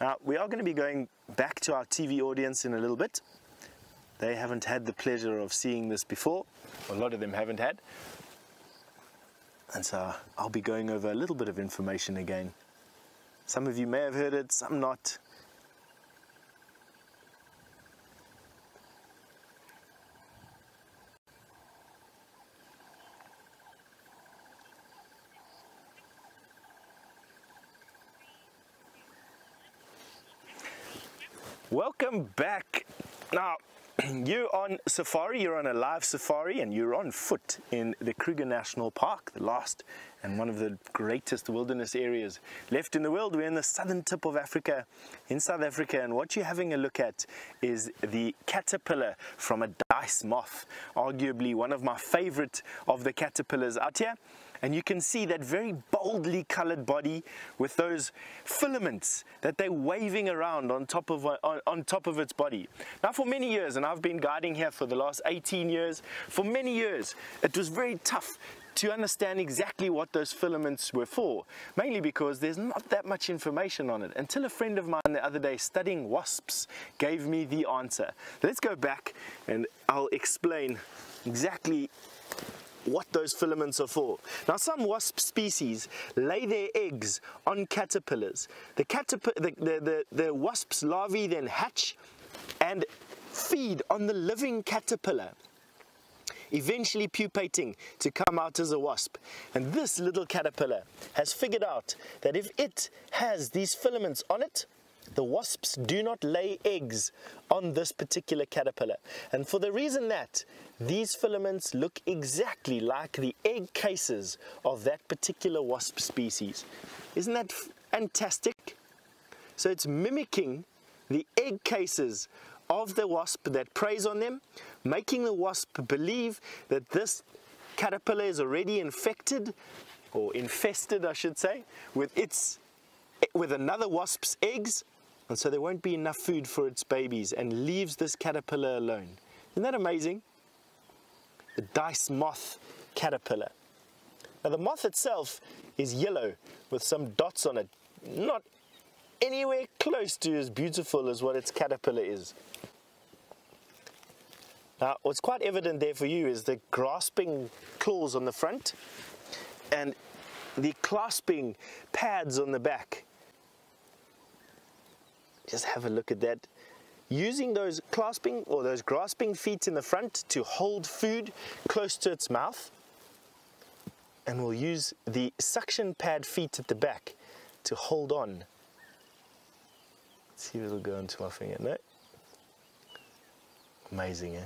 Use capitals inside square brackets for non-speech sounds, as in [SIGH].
Now, we are going to be going back to our TV audience in a little bit. They haven't had the pleasure of seeing this before. A lot of them haven't had. And so I'll be going over a little bit of information again. Some of you may have heard it, some not. Welcome back. Now, [CLEARS THROAT] you're on safari, you're on a live safari, and you're on foot in the Kruger National Park, the last and one of the greatest wilderness areas left in the world. We're in the southern tip of Africa, in South Africa, and what you're having a look at is the caterpillar from a dice moth, arguably one of my favorite of the caterpillars out here. And you can see that very boldly colored body with those filaments that they're waving around on top of uh, on, on, top of its body. Now for many years and I've been guiding here for the last 18 years for many years it was very tough to understand exactly what those filaments were for mainly because there's not that much information on it until a friend of mine the other day studying wasps gave me the answer let's go back and I'll explain exactly what those filaments are for. Now some wasp species lay their eggs on caterpillars. The, caterp the, the, the, the wasp's larvae then hatch and feed on the living caterpillar eventually pupating to come out as a wasp. And this little caterpillar has figured out that if it has these filaments on it, the wasps do not lay eggs on this particular caterpillar. And for the reason that these filaments look exactly like the egg cases of that particular wasp species. Isn't that fantastic? So it's mimicking the egg cases of the wasp that preys on them, making the wasp believe that this caterpillar is already infected or infested I should say with its with another wasp's eggs and so there won't be enough food for its babies and leaves this caterpillar alone. Isn't that amazing? The dice moth caterpillar. Now the moth itself is yellow with some dots on it, not anywhere close to as beautiful as what its caterpillar is. Now what's quite evident there for you is the grasping claws on the front and the clasping pads on the back just have a look at that. Using those clasping or those grasping feet in the front to hold food close to its mouth. And we'll use the suction pad feet at the back to hold on. See if it'll go into my finger. No? Amazing, eh?